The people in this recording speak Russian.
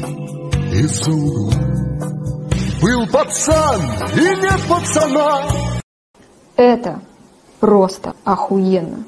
ночь из-за угла. Был пацан и нет пацана. Это просто охуенно.